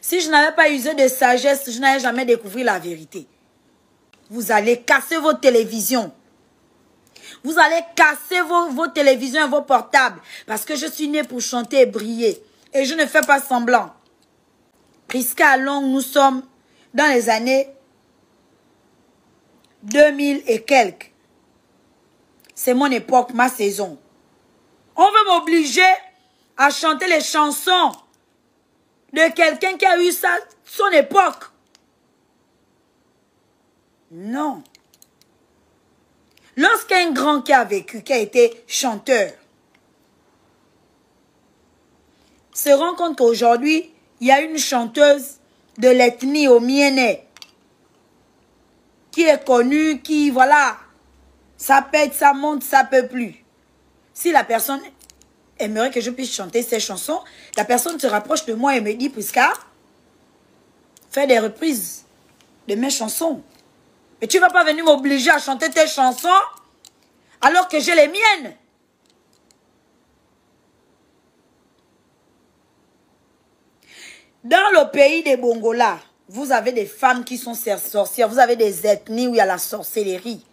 Si je n'avais pas usé de sagesse, je n'allais jamais découvrir la vérité. Vous allez casser vos télévisions. Vous allez casser vos, vos télévisions et vos portables. Parce que je suis née pour chanter et briller. Et je ne fais pas semblant. Prisca Long, nous sommes dans les années 2000 et quelques. C'est mon époque, ma saison. On veut m'obliger à chanter les chansons de quelqu'un qui a eu ça, son époque. Non. Lorsqu'un grand qui a vécu, qui a été chanteur, se rend compte qu'aujourd'hui, il y a une chanteuse de l'ethnie au Miennet qui est connue, qui, voilà, ça pète, ça monte, ça peut plus. Si la personne aimerait que je puisse chanter ces chansons, la personne se rapproche de moi et me dit, Prisca, fais des reprises de mes chansons. Mais tu ne vas pas venir m'obliger à chanter tes chansons alors que j'ai les miennes. Dans le pays des Bongola, vous avez des femmes qui sont sorcières. Vous avez des ethnies où il y a la sorcellerie.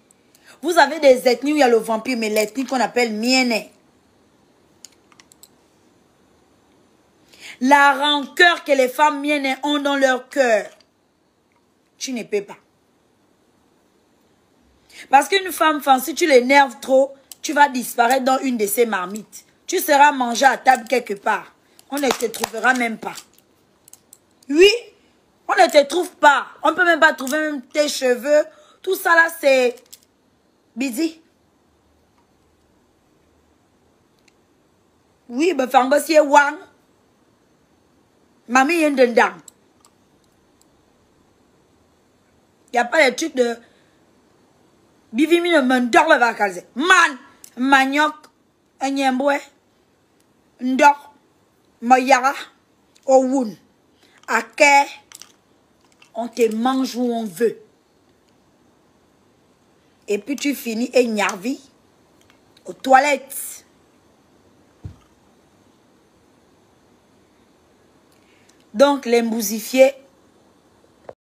Vous avez des ethnies où il y a le vampire, mais l'ethnie qu'on appelle mienne. La rancœur que les femmes miennes ont dans leur cœur, tu ne peux pas. Parce qu'une femme, si tu l'énerves trop, tu vas disparaître dans une de ces marmites. Tu seras mangé à table quelque part. On ne te trouvera même pas. Oui, on ne te trouve pas. On ne peut même pas trouver même tes cheveux. Tout ça là, c'est busy. Oui, mais fango si wang. Mamie yen dedans. Il n'y a pas de truc de... Bivimi ne m'endort le vacances. Man, manioc, enyembwe, ndor, moyara, owun, ake, on te mange où on veut. Et puis tu finis et nyarvi aux toilettes. Donc les mousifiés